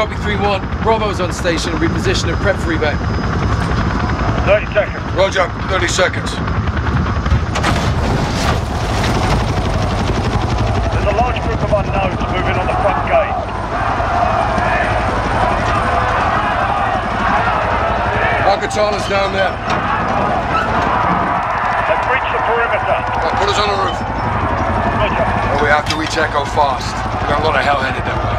copy 3-1. Bravo's on station. Reposition and prep for evac. 30 seconds. Roger, 30 seconds. There's a large group of unknowns moving on the front gate. Al-Qatala's down there. They've breached the perimeter. Right, put us on the roof. Roger. Well, we have to reach Echo fast. We've got a lot of hell headed that way.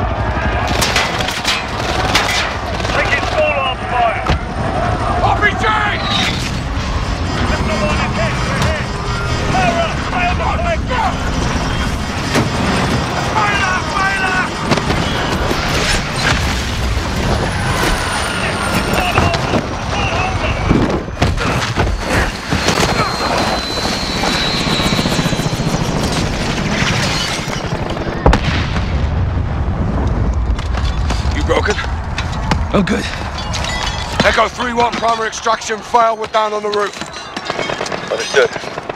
Taking small arms fire. RPG! Missile one is hit. We're hit. Power up. Stay on the flank. Fire! Fire! You broken? I'm oh, good. Echo 3-1, primary extraction failed. We're down on the roof. Understood.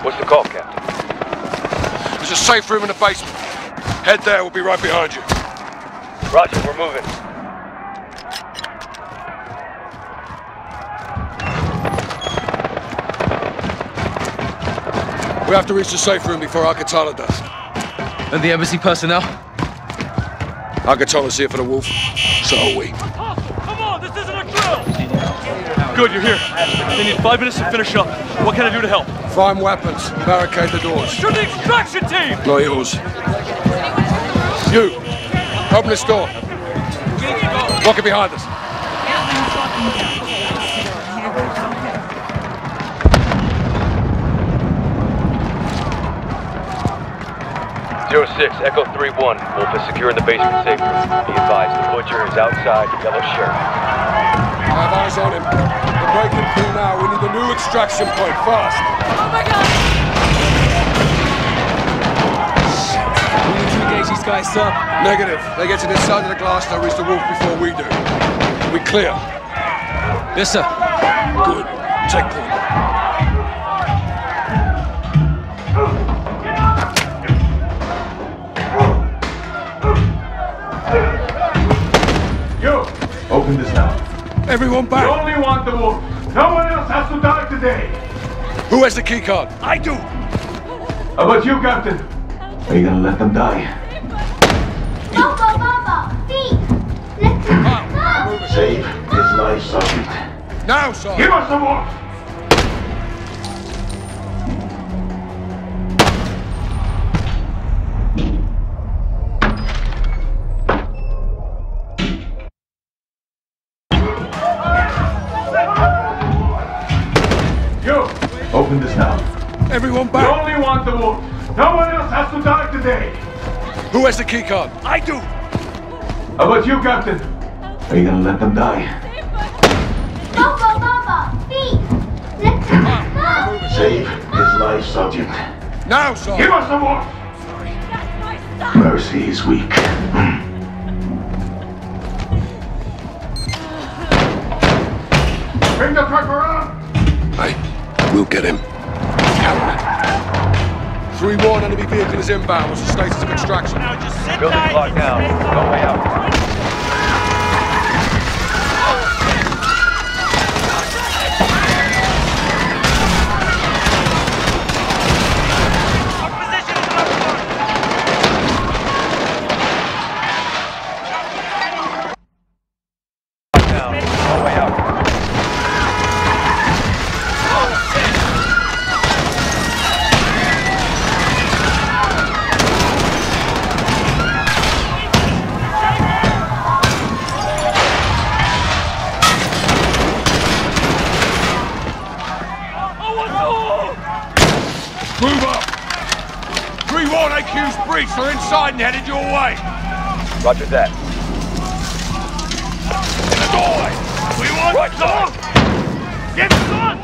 What's the call, Captain? There's a safe room in the basement. Head there, we'll be right behind you. Roger, we're moving. We have to reach the safe room before Al-Qatala does. And the embassy personnel? Al-Qatala's here for the wolf. So are we. Good, you're here. They need five minutes to finish up. What can I do to help? Find weapons. Barricade the doors. You're the extraction team! Not yours. You! Open this door. Lock it behind us. Zero 06, Echo 3-1. Wolf is secure in the basement safe room. Be advised, the Butcher is outside the yellow shirt. I have eyes on him. We're breaking through now. We need a new extraction point fast. Oh my God! We need to engage these guys, sir. Negative. They get to this side of the glass, they'll reach the wolf before we do. We clear. Yes, sir. Good. Checkpoint. Everyone You only want the wolf. No one else has to die today. Who has the key card? I do. How about you, Captain? Are you gonna let them die? Baba, Baba, feet. Let's go. Ah. Save his life, Sergeant. Now, Give us the wolf. Who has the key card? I do. How about you, Captain? Are you gonna let them die? Baba, Baba, feet. Let's go. Save his life, Sergeant. Now, Give us the wolf. Mercy is weak. Bring the truck around. Hey, we'll get him. Counter it. 3-1, enemy vehicle is inbound. What's the status of extraction? Building's locked down. No way out. Roger that. In the doorway. We want Right side. Get son.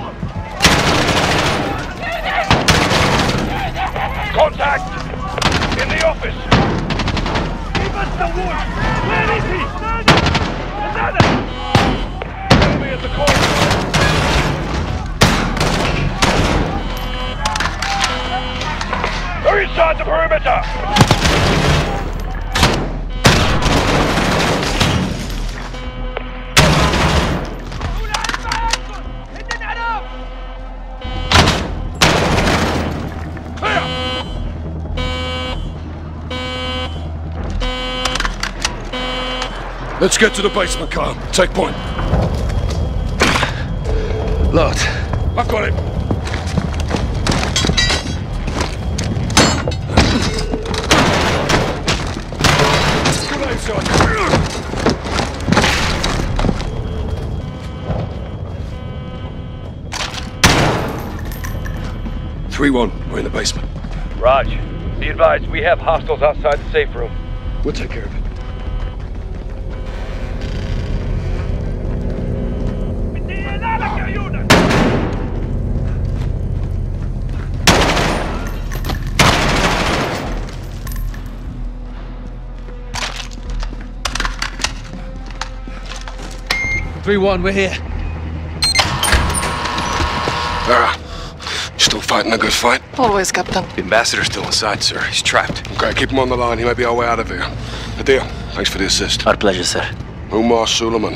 Contact. In the office. Give us the wolf. Where is he? Another. Enemy at the corner. They're inside the perimeter. Let's get to the basement, Kyle. Take point. Locked. I've got it. Three one. We're in the basement. Raj, be advised, we have hostiles outside the safe room. We'll take care of it. Three one. We're here. Farah, still fighting a good fight? Always, Captain. The ambassador's still inside, sir. He's trapped. Okay, keep him on the line. He may be our way out of here. Adil, thanks for the assist. Our pleasure, sir. Umar Suleiman.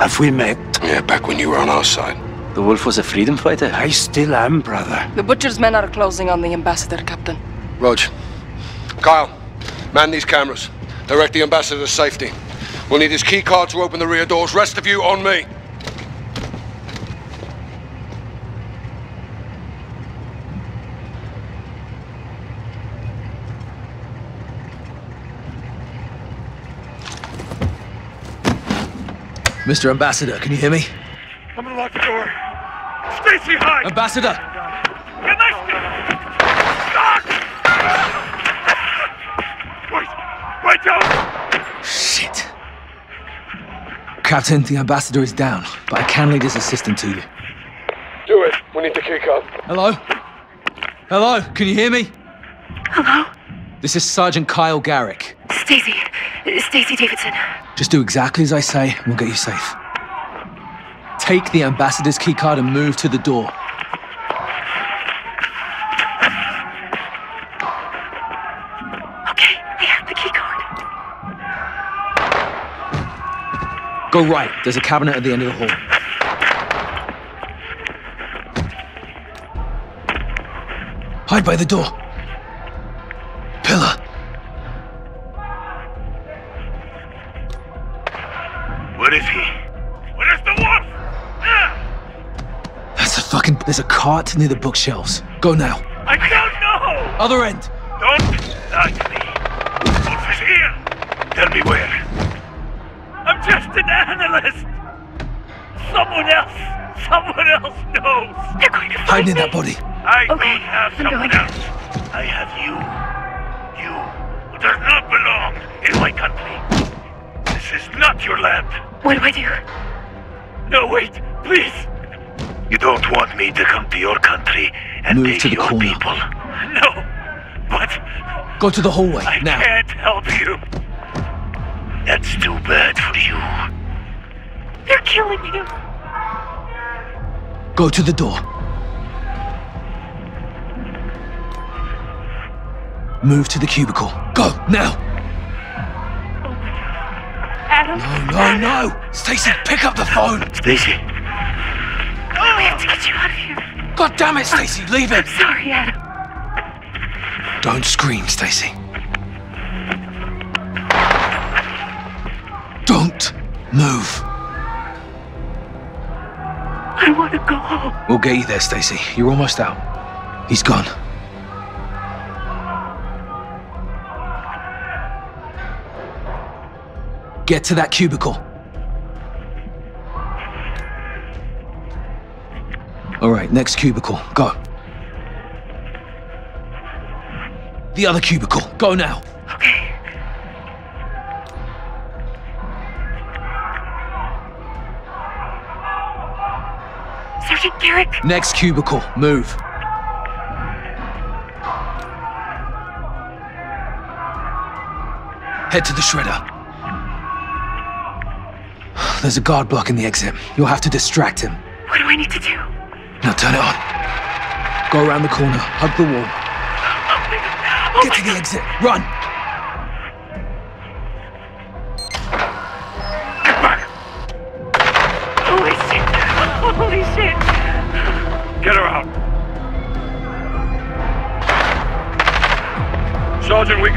Have we met? Yeah, back when you were on our side. The wolf was a freedom fighter? I still am, brother. The butcher's men are closing on the ambassador, Captain. Rog. Kyle, man these cameras. Direct the ambassador to safety. We'll need his key card to open the rear doors. Rest of you on me. Mr. Ambassador, can you hear me? I'm gonna lock the door. Stacy, hide! Ambassador! Captain, the ambassador is down, but I can lead his assistant to you. Do it. We need the key card. Hello? Hello? Can you hear me? Hello? This is Sergeant Kyle Garrick. Stacy. Stacy Davidson. Just do exactly as I say, and we'll get you safe. Take the ambassador's keycard and move to the door. Go right. There's a cabinet at the end of the hall. Hide by the door. Pillar. Where is he? Where is the wolf? Ah! That's a fucking. There's a cart near the bookshelves. Go now. I don't know! Other end. Don't lie to me. Wolf is here! Tell me where. I'm analyst! Someone else! Someone else knows! They're going to find Hide in me. that body. I Okay, don't have I'm someone going. else. I have you. You, who does not belong in my country. This is not your land. What do I do? No, wait, please. You don't want me to come to your country and Move take to the your corner. people. No, but Go to the hallway I now. I can't help you. That's too bad for you. They're killing you. Go to the door. Move to the cubicle. Go now. Adam. No, no, no. Stacy, pick up the phone. Stacy, oh, We have to get you out of here. God damn it, Stacy, leave him. Sorry, Adam. Don't scream, Stacy. Don't move. I want to go home. We'll get you there, Stacy. You're almost out. He's gone. Get to that cubicle. All right, next cubicle. Go. The other cubicle. Go now. Next cubicle. Move. Head to the shredder. There's a guard blocking the exit. You'll have to distract him. What do I need to do? Now turn it on. Go around the corner, hug the wall. Oh. Oh Get to the god. exit. Run!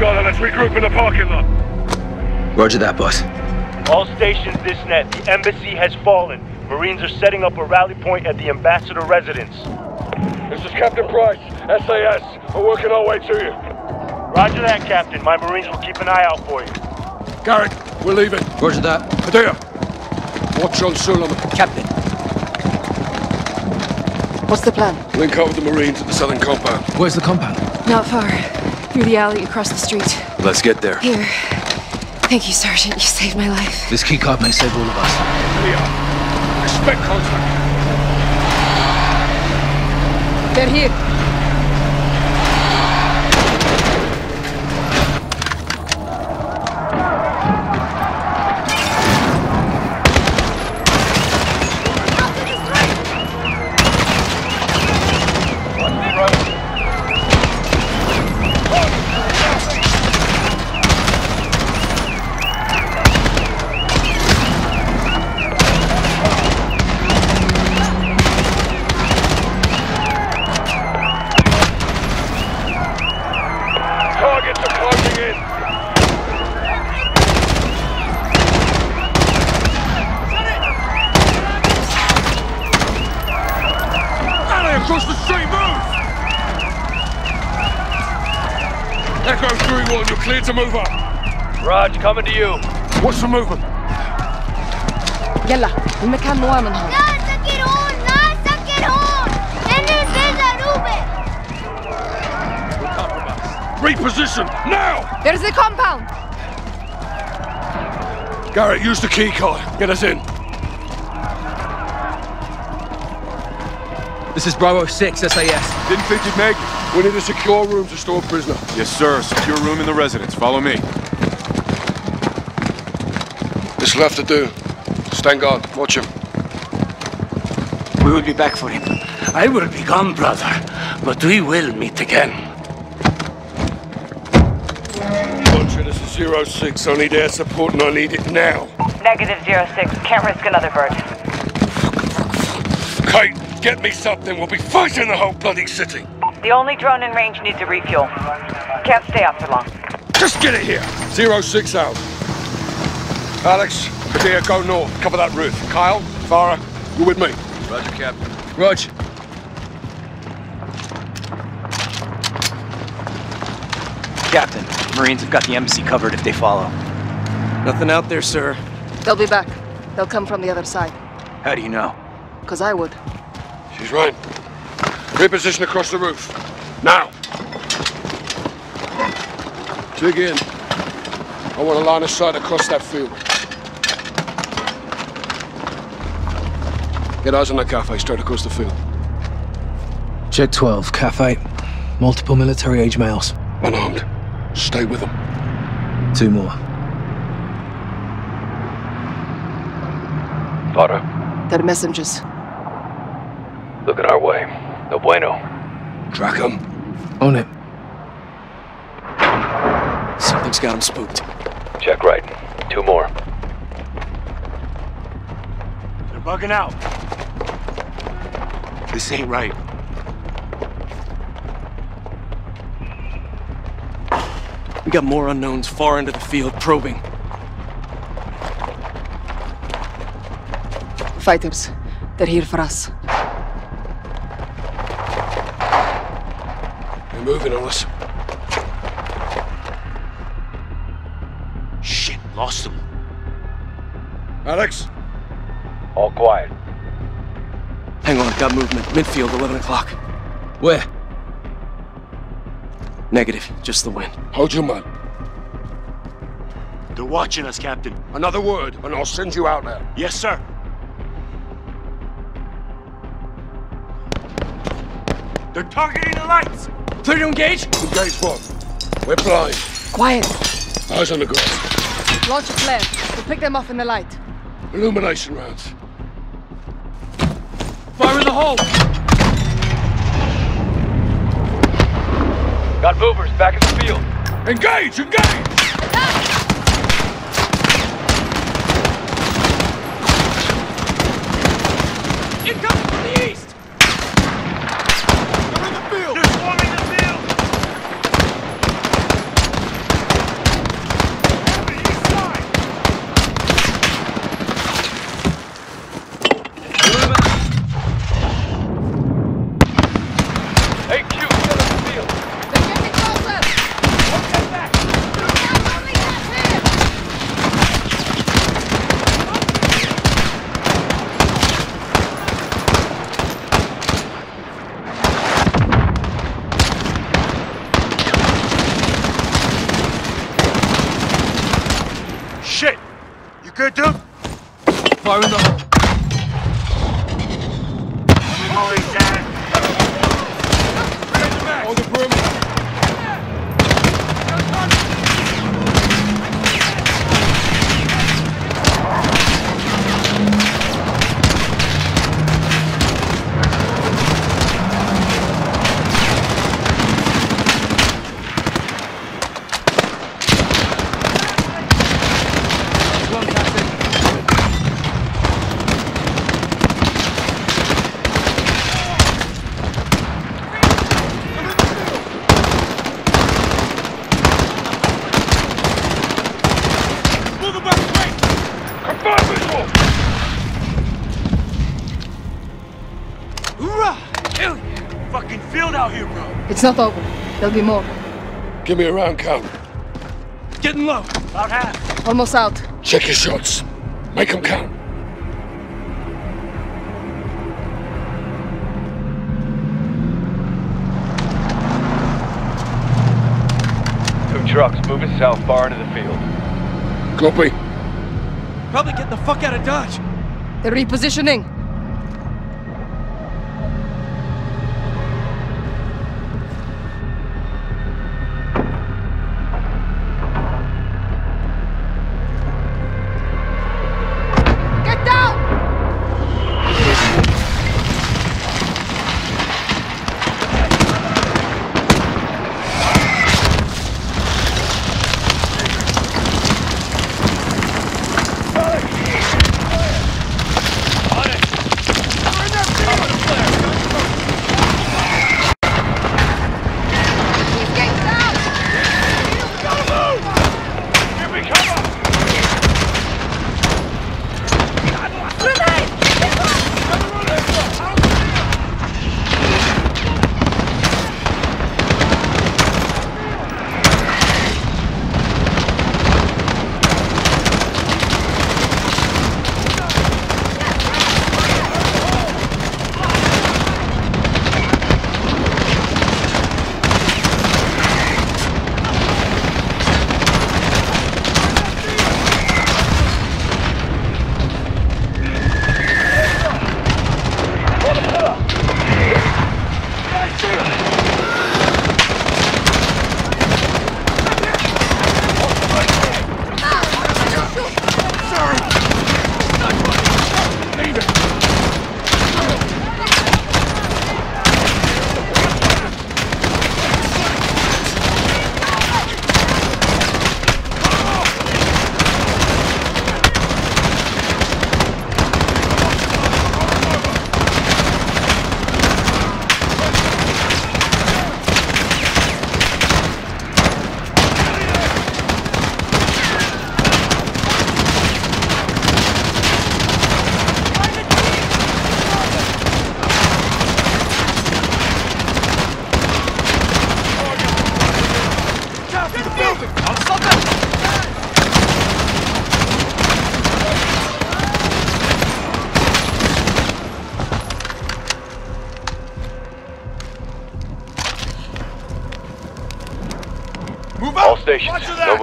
Sergeant, got her. Let's regroup in the parking lot. Roger that, boss. All stations this net. The embassy has fallen. Marines are setting up a rally point at the ambassador residence. This is Captain Price, SAS. We're working our way to you. Roger that, Captain. My Marines will keep an eye out for you. Garrick, we're leaving. Roger that. Padilla, watch on Suleiman. Captain. What's the plan? Link up with the Marines at the southern compound. Where's the compound? Not far. Through the alley across the street. Let's get there. Here. Thank you, Sergeant. You saved my life. This keycard may save all of us. Padilla, expect contact. They're here. to move up. Raj, coming to you. What's the movement. يلا المكان نواه من هون لا سكر هون Reposition now! There's the compound! Garrick, use the key card. Get us in. This is Bravo 6 SAS. Didn't think you'd make it. We need a secure room to store prisoner. Yes, sir. Secure room in the residence. Follow me. This left to do. Stand guard. Watch him. We will be back for him. I will be gone, brother, but we will meet again. Roger, this is Zero Six. I need air support and I need it now. Negative zero six. Can't risk another bird. Kate, get me something. We'll be fighting the whole bloody city. The only drone in range needs a refuel. Can't stay up for long. Just get it here. Zero Six out. Alex, Padilla, go north. Cover that roof. Kyle, Farah, you with me? Roger, Captain. Roger. Captain, Marines have got the embassy covered if they follow. Nothing out there, sir. They'll be back. They'll come from the other side. How do you know? Because I would. She's right. Reposition across the roof. Now. Dig in. I want a line of sight across that field. Get eyes on that cafe straight across the field. check 12, cafe. Multiple military age males. Unarmed. Stay with them. Two more. Potter, They're messengers. looking our way. No bueno. Track them. On it. Something's got him spooked. Check right. Two more. They're bugging out. This ain't right. We got more unknowns far into the field probing. Fighters. They're here for us. Moving on us. Shit, lost them. Alex? All quiet. Hang on, got movement. Midfield, 11 o'clock. Where? Negative, just the wind. Hold your mud. They're watching us, Captain. Another word, and I'll send you out there. Yes, sir. They're targeting the lights. Clear to engage? Engage what? We're blind. Quiet. Eyes on the ground. Launch a flare. We'll pick them off in the light. Illumination rounds. Fire in the hole! Got movers back in the field. Engage! Engage! Incoming from the east! They're in the field! They're swarming the field. East side. good, dude? Fire in the hole. Holy shit! On the perimeter. Moving back, wait! Confirm visual! Hoorah! Hell yeah! Fucking field out here, bro! It's not over. There'll be more. Give me a round count. Getting low. About half. Almost out. Check your shots. Make them count. Two trucks moving south far into the field. Copy. Probably get the fuck out of Dodge. They're repositioning.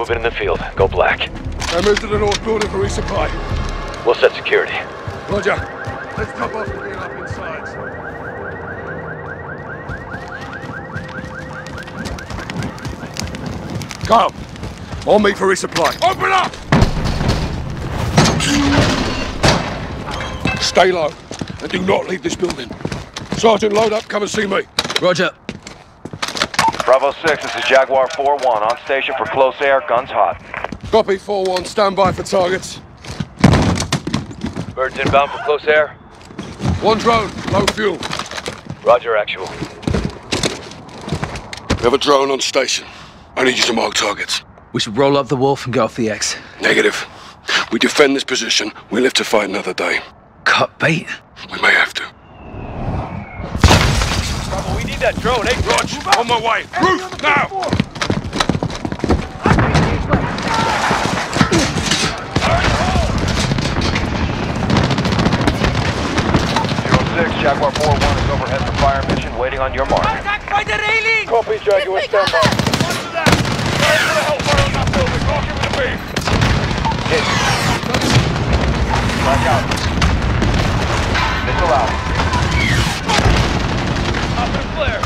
Moving in the field. Go black. Now move to the north building for resupply. We'll set security. Roger. Let's top off and clean up inside. Kyle, on me for resupply. Open up! Stay low and do not leave this building. Sergeant, load up. Come and see me. Roger. Bravo 6, this is Jaguar 4-1. On station for close air, guns hot. Copy 4-1. Stand by for targets. Birds inbound for close air. One drone. Low fuel. Roger, actual. We have a drone on station. I need you to mark targets. We should roll up the wolf and go off the X. Negative. We defend this position. We live to fight another day. Cut bait. We may have to. Need that drone, eh? Rog, on my way. Roof, now! Zero 06, Jaguar 4-1 is overhead for fire mission, waiting on your mark. by the railing! Copy, Jaguar. Stand by. Watch that! Fire for the hellfire on that building! Rock with the beam! Hit. Black out. Missile out. Flare.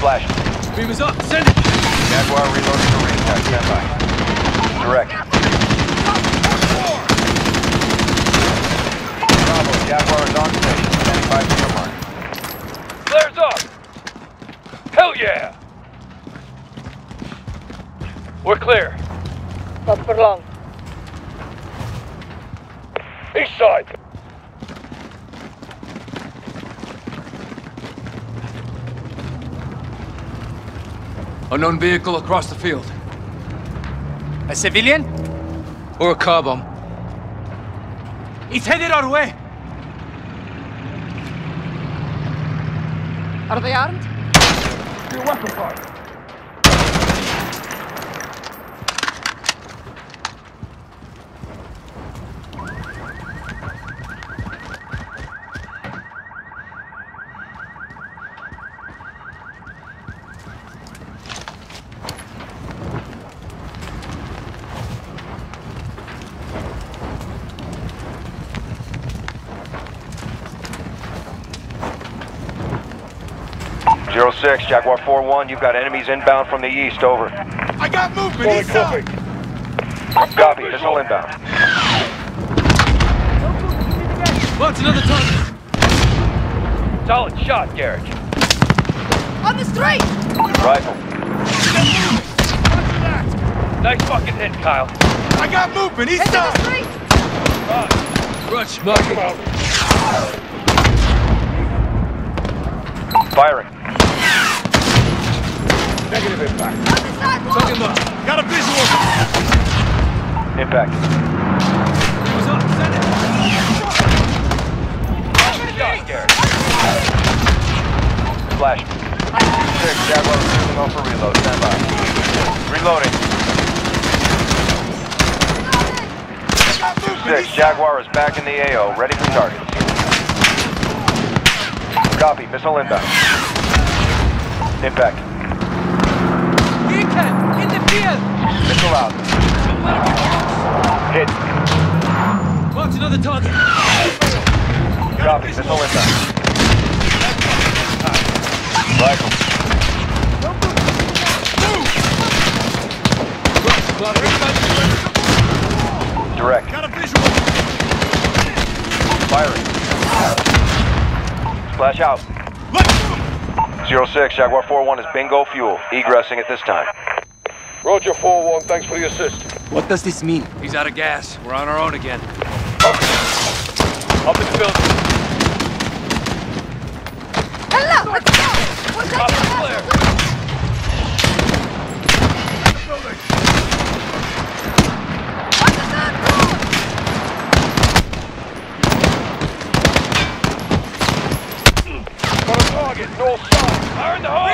Flash. Beam is up. Send it. Jaguar reloading for re-attack. Stand by. Direct. Bravo. Jaguar is on station. Standing by for your mark. Flares up. Hell yeah. We're clear. Not for long. East side. Unknown vehicle across the field. A civilian? Or a car bomb. It's headed our way. Are they armed? Your weapon fire. Zero 06, Jaguar 4-1, you've got enemies inbound from the east, over. I got movement. East side. Copy, missile inbound. What's another target? Solid shot, Garrick. On the street! Rifle. Nice fucking hit, Kyle. I got movement. East Into the side. street! Rush, marking. Firing. Negative impact. Sidewalk! Talking about. Got a visual. Impact. Beam is up. Send. Flash. Six, Jaguar moving on for reload. Stand by. Reloading. Six, Jaguar is back in the AO, ready for targets. Copy, missile inbound. Impact. Beacon! In the field! Missile out. Hit. What's another target? Copy, missile inbound. Rifle. Direct. Got a visual. Firing. Splash out. Zero 06, Jaguar 4-1 is bingo fuel. Egressing at this time. Roger 4-1, thanks for the assist. What does this mean? He's out of gas. We're on our own again. Up in the building. Hello! Let's go! We're Up taking and flare. On the third floor! Got a target, north side. Fire in the hole.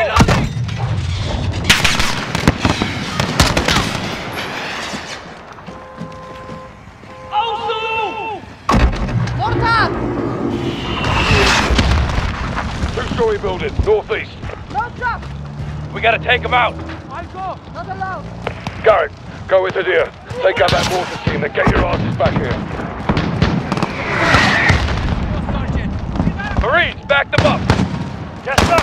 Mortar! Two-story building, northeast. No drop! We gotta take him out. I go! Not allowed! Garrick, go into there. Take out that mortar team, then get your asses back here. Marines, back them up. Yes, sir.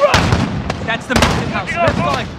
Run! That's the mission house. Let's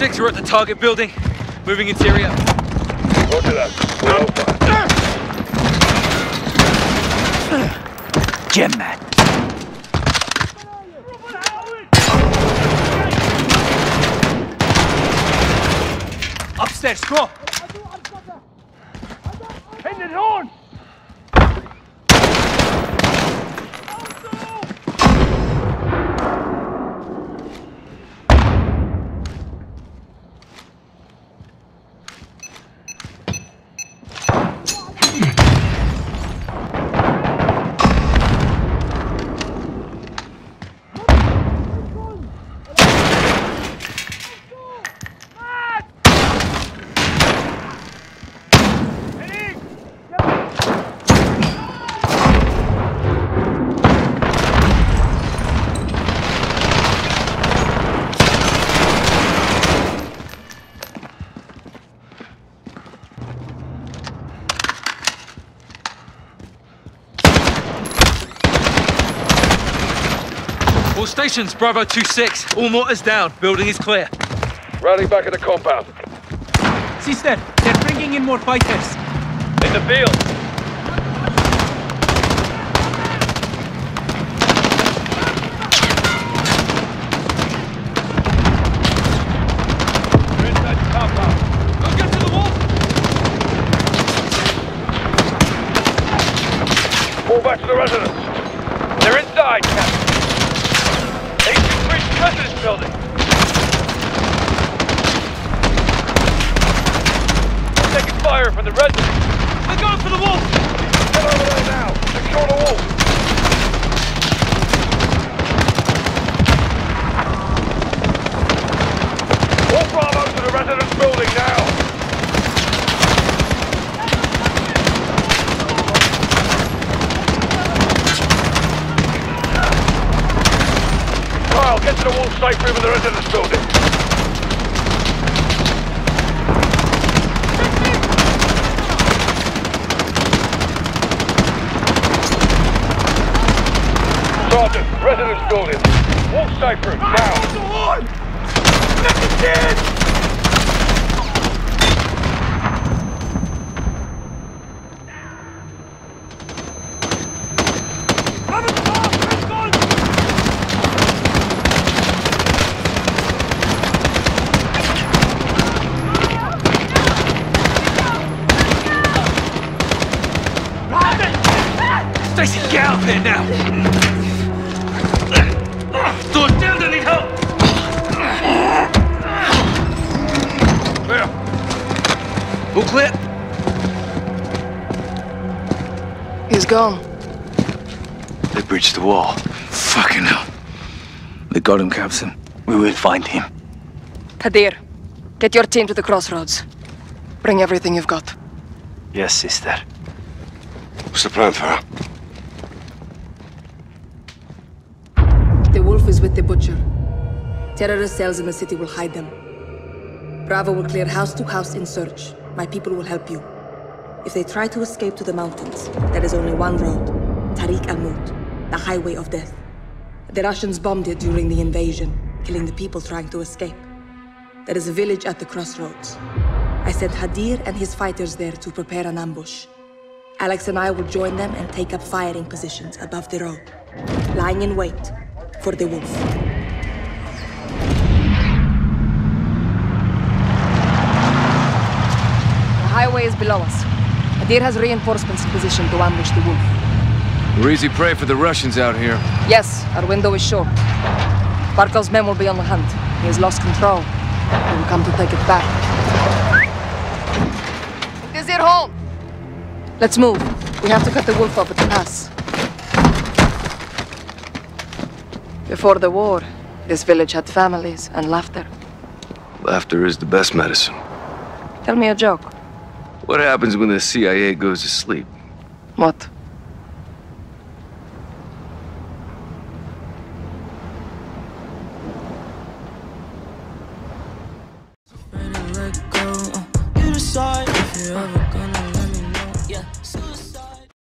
6, we're at the target building. Moving interior. Roger that. We're. Gem man. Upstairs, Go. All stations, Bravo 2-6. All mortars down. Building is clear. Rally back at the compound. Sister, they're bringing in more fighters. In the field. We're inside the compound. Go get to the wall! Fall back to the residence. They're inside, Captain. They can reach the residence building. Taking fire from the residence. They're going for the wall! Get over there now. Secure the wall. All Bravo to the residence building now. Kyle, get to the wall safe room the residence building. Sergeant, residence building. Wall safe room, now. Stacy, get out of here now! Door's down, I need help! Clear. All clear? He's gone. They breached the wall. Fucking hell. They got him, Captain. We will find him. Hadir, get your team to the crossroads. Bring everything you've got. Yes, sister. What's the plan, Farah? Wolf is with the butcher. Terrorist cells in the city will hide them. Bravo will clear house to house in search. My people will help you. If they try to escape to the mountains, there is only one road. Tariq al-Mut, the highway of death. The Russians bombed it during the invasion, killing the people trying to escape. There is a village at the crossroads. I sent Hadir and his fighters there to prepare an ambush. Alex and I will join them and take up firing positions above the road, lying in wait for the wolf. The highway is below us. Adir has reinforcements in position to ambush the wolf. We're easy prey for the Russians out here. Yes, our window is short. Barkov's men will be on the hunt. He has lost control. He will come to take it back. It is your home! Let's move. We have to cut the wolf off at the pass. Before the war, this village had families and laughter. Laughter is the best medicine. Tell me a joke. What happens when the CIA goes to sleep? What?